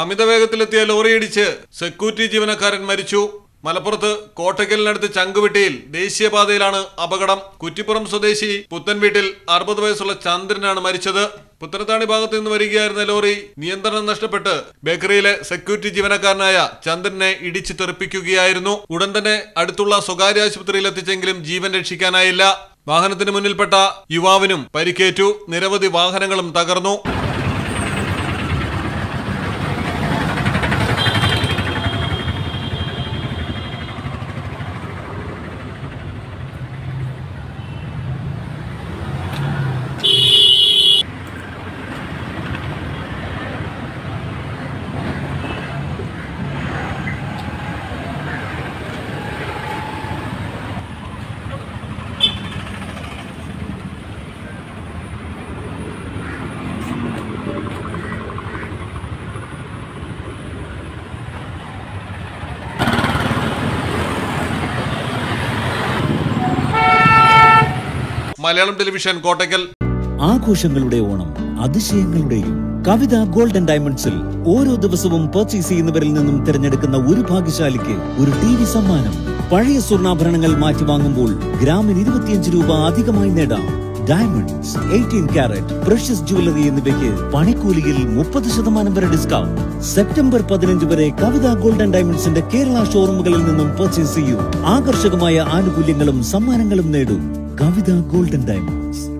അമിത വേഗത്തിലെത്തിയ ലോറിയിടിച്ച് security ജീവനക്കാരൻ മരിച്ചു. മലപ്പുറത്ത് കോട്ടയ്ക്കലിനടുത്ത് ചങ്കുവെട്ടിയിൽ ദേശീയപാതയിലാണ് അപകടം. കുറ്റിപ്പുറം സ്വദേശി പുത്തൻവീട്ടിൽ അറുപത് വയസ്സുള്ള ചന്ദ്രനാണ് മരിച്ചത്. പുത്തനത്താണി ഭാഗത്ത് നിന്ന് വരികയായിരുന്ന ലോറി നിയന്ത്രണം നഷ്ടപ്പെട്ട് ബേക്കറിയിലെ സെക്യൂരിറ്റി ജീവനക്കാരനായ ചന്ദ്രനെ ഇടിച്ചു തെറിപ്പിക്കുകയായിരുന്നു ഉടൻ തന്നെ അടുത്തുള്ള സ്വകാര്യ ആശുപത്രിയിൽ എത്തിച്ചെങ്കിലും ജീവൻ രക്ഷിക്കാനായില്ല. വാഹനത്തിന് മുന്നിൽപ്പെട്ട യുവാവിനും പരിക്കേറ്റു. നിരവധി വാഹനങ്ങളും തകർന്നു. മലയാളം ടെലിവിഷൻ കോട്ടയ്ക്കൽ. ആഘോഷങ്ങളുടെ ഓണം അതിശയങ്ങളുടെയും കവിത ഗോൾഡൻ ഡയമണ്ട്സിൽ ഓരോ ദിവസവും പർച്ചേസ് ചെയ്യുന്നവരിൽ നിന്നും തിരഞ്ഞെടുക്കുന്ന ഒരു ഭാഗ്യശാലിക്ക് ഒരു ടി വി സമ്മാനം. പഴയ സ്വർണാഭരണങ്ങൾ മാറ്റി വാങ്ങുമ്പോൾ ഗ്രാമിന് ഇരുപത്തിയഞ്ച് രൂപ അധികമായി നേടാം. Diamonds eighteen carat precious jewellery എന്നിവയ്ക്ക് പണിക്കൂലിയിൽ മുപ്പത് ശതമാനം വരെ ഡിസ്കൗണ്ട് സെപ്റ്റംബർ പതിനഞ്ച് വരെ കവിത ഗോൾഡൻ ഡയമണ്ട്സിന്റെ കേരള ഷോറൂമുകളിൽ നിന്നും പർച്ചേസ് ചെയ്യൂ. ആകർഷകമായ ആനുകൂല്യങ്ങളും സമ്മാനങ്ങളും നേടൂ. Kavita Golden Diamonds.